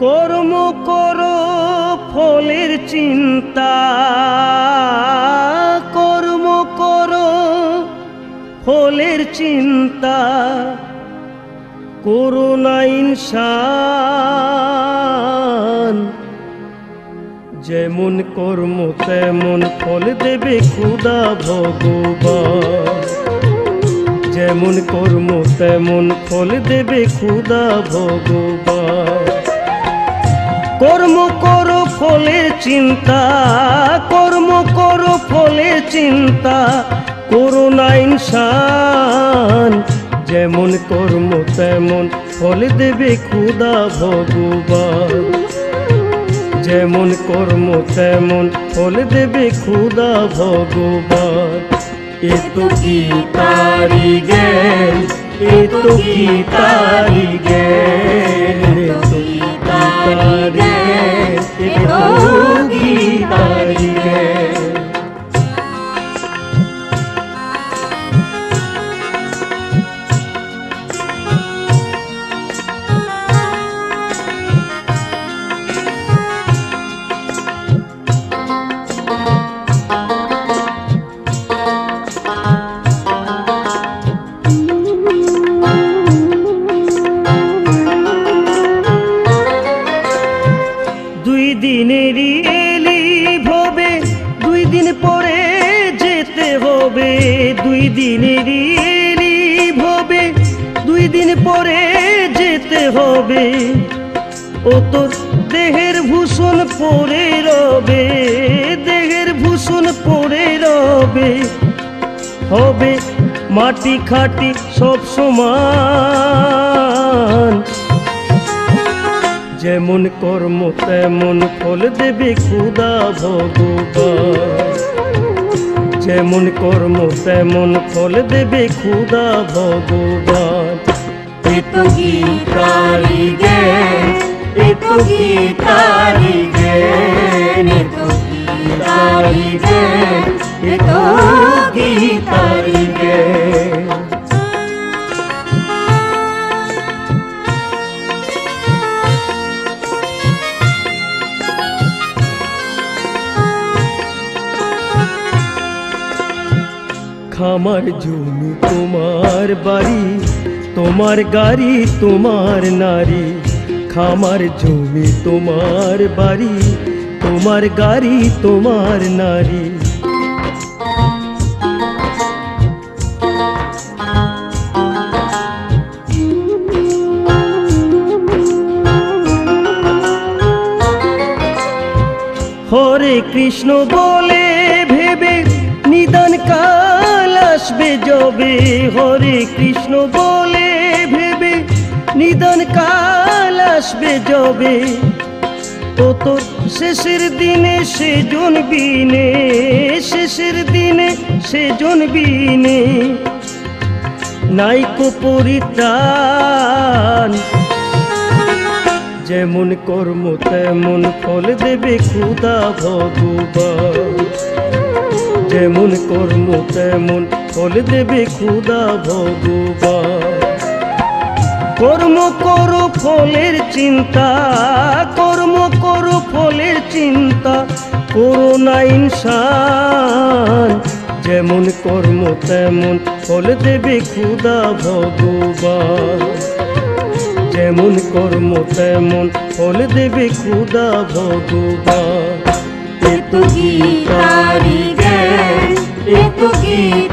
কর্ম করো ফলের চিন্তা। কর্ম করো ফলের চিন্তা। করোনা ইনসান। যেমন কর্ম, তেমন ফল দেবে খুদা ভগবান। যেমন কর্ম, তেমন ফল দেবে খুদা ভগবান। কর্ম করো ফলের চিন্তা, কর্ম করো ফলের চিন্তা করোনা ইনসান। যেমন কর্ম, তেমন ফল দেবে খুদা ভগবান। যেমন কর্ম, তেমন ফল দেবে খুদা ভগবান। এ তো কি তারি এ তো কি তারি জ্ঞান? দিনেরই এলি হবে দুই দিন পরে যেতে হবে। দুই দিনেরই এলি হবে দুই দিন পরে যেতে হবে। ও তোর দেহের ভূষণ পরে রবে, দেহের ভূষণ পরে রবে। হবে মাটি খাটি সব সমান। যেমন কর্ম, তেমন ফল দেবে খুদা ভগবান। যেমন কর্ম, তেমন ফল দেবে খুদা ভগবান। এ তো গীতারি জ্ঞান এ তো গীতারি জ্ঞান এ গীতারি জ্ঞান এ গীতারি জ্ঞান। খামার জমি তোমার বাড়ি, তোমার গাড়ি, তোমার নারী। খামার জমি তোমার বাড়ি, তোমার গাড়ি, তোমার নারী। হরে কৃষ্ণ বলে ভেবে নিদান কাল আসবে যবে হরে কৃষ্ণ বলে ভেবে, নিদান কাল আসবে যবে। তো শেষের দিনে সে জন বিনে, শেষের দিনে সে জন বিনে নাইকো পরিত্রাণ, যেমন কর্ম তেমন ফল দেবে খুদা ভগবান। যেমন কর্ম তেমন ফল দেবে খুদা ভগবান। কর্ম করো ফলের চিন্তা, কর্ম করো ফলের চিন্তা, করো না ইনসান। যেমন কর্ম, তেমন ফল দেবে খুদা ভগবান। যেমন কর্ম, তেমন ফল দেবে খুদা ভগবান। एक की